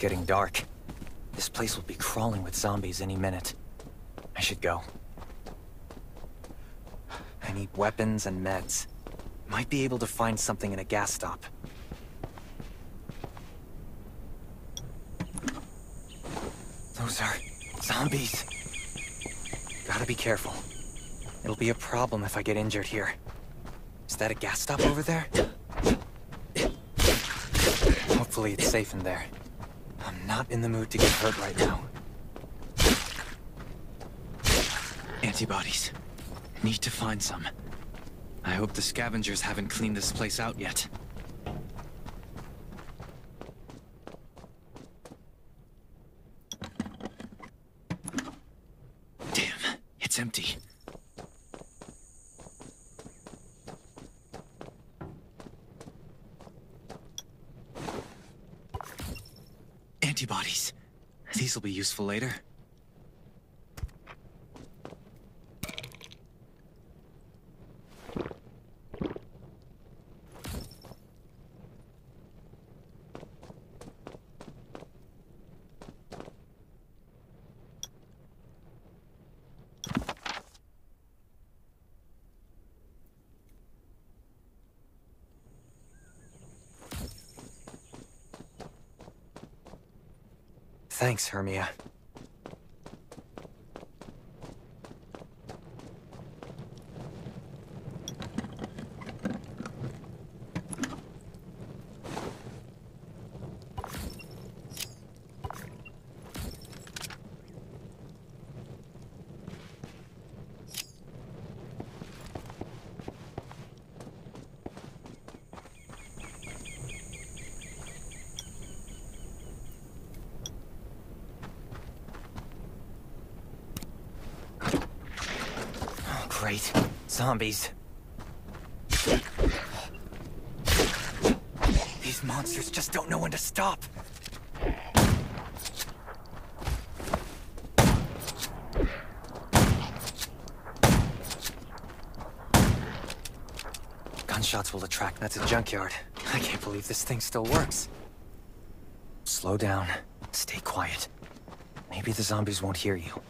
Getting dark. This place will be crawling with zombies any minute. I should go. I need weapons and meds. Might be able to find something in a gas stop. Those are zombies. Gotta be careful. It'll be a problem if I get injured here. Is that a gas stop over there? Hopefully it's safe in there. I'm not in the mood to get hurt right now. Antibodies. Need to find some. I hope the scavengers haven't cleaned this place out yet. Damn, it's empty. Antibodies. These will be useful later. Thanks, Hermia. Oh, great. Zombies. These monsters just don't know when to stop. Gunshots will attract That's a junkyard. I can't believe this thing still works. Slow down. Stay quiet. Maybe the zombies won't hear you.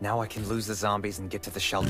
Now I can lose the zombies and get to the shelter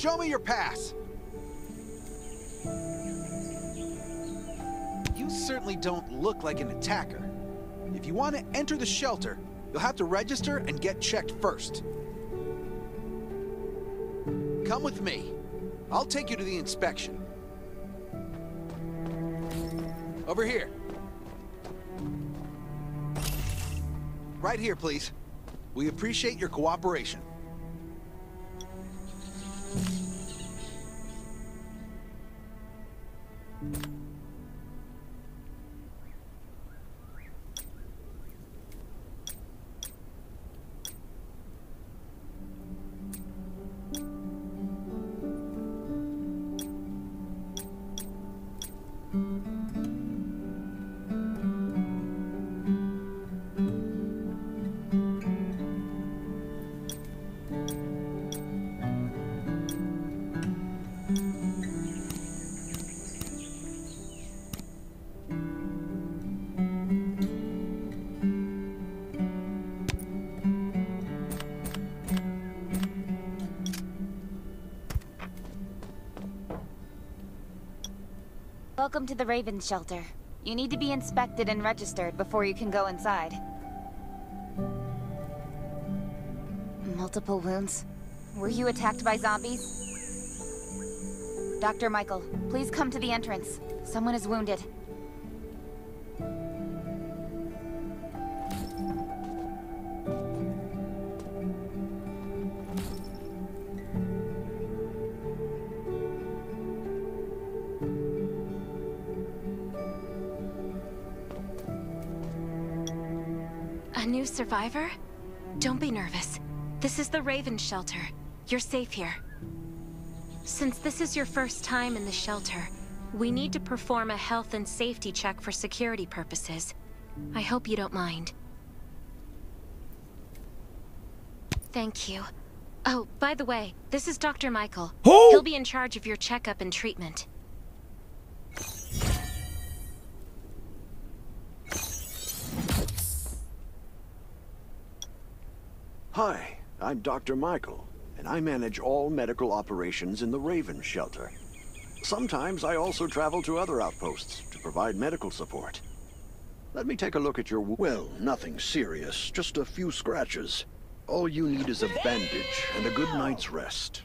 Show me your pass. You certainly don't look like an attacker. If you want to enter the shelter, you'll have to register and get checked first. Come with me. I'll take you to the inspection. Over here. Right here, please. We appreciate your cooperation. Welcome to the Raven Shelter. You need to be inspected and registered before you can go inside. Multiple wounds? Were you attacked by zombies? Dr. Michael, please come to the entrance. Someone is wounded. New survivor? Don't be nervous. This is the Raven Shelter. You're safe here. Since this is your first time in the shelter, we need to perform a health and safety check for security purposes. I hope you don't mind. Thank you. Oh, by the way, this is Dr. Michael. Who? He'll be in charge of your checkup and treatment. Hi, I'm Dr. Michael, and I manage all medical operations in the Raven Shelter. Sometimes I also travel to other outposts to provide medical support. Let me take a look at your Well, nothing serious, just a few scratches. All you need is a bandage and a good night's rest.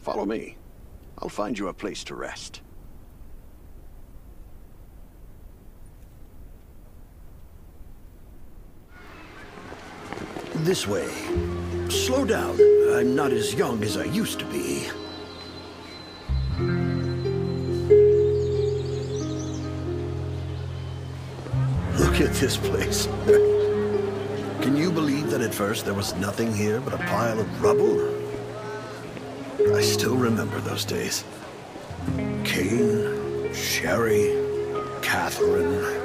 Follow me. I'll find you a place to rest. This way. Slow down. I'm not as young as I used to be. Look at this place. Can you believe that at first there was nothing here but a pile of rubble? I still remember those days. Kane, Sherry, Catherine.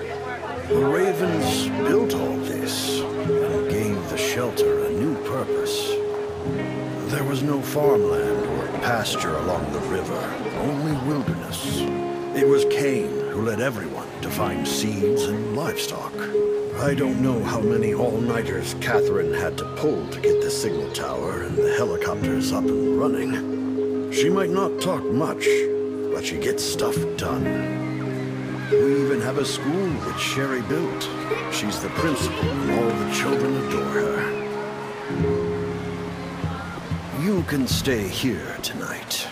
The Ravens built all this and gave the shelter a new purpose. There was no farmland or pasture along the river, only wilderness. It was Kane who led everyone to find seeds and livestock. I don't know how many all-nighters Catherine had to pull to get the signal tower and the helicopters up and running. She might not talk much, but she gets stuff done. We even have a school which Sherry built. She's the principal, and all the children adore her. You can stay here tonight.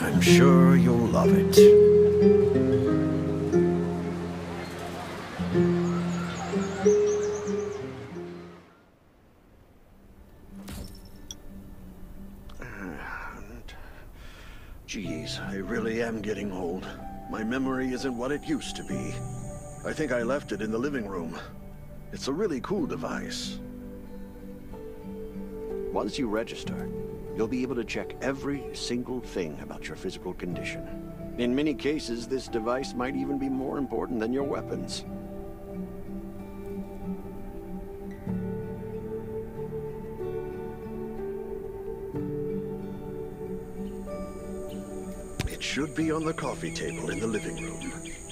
I'm sure you'll love it. Geez, I really am getting old. My memory isn't what it used to be. I think I left it in the living room. It's a really cool device. Once you register, you'll be able to check every single thing about your physical condition. In many cases, this device might even be more important than your weapons. Should be on the coffee table in the living room.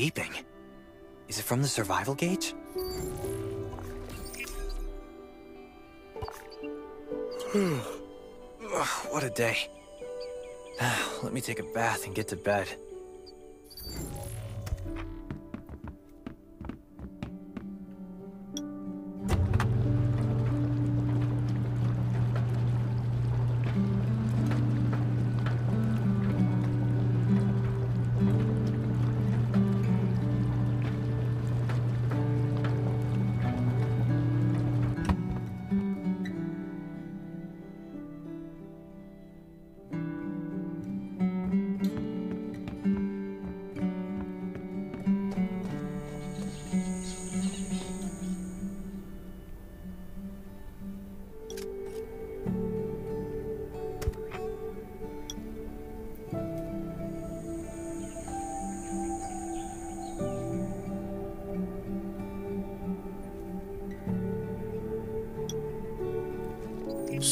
Beeping? Is it from the survival gauge? What a day. Let me take a bath and get to bed.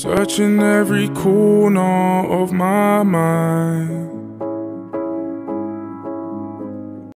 Searching every corner of my mind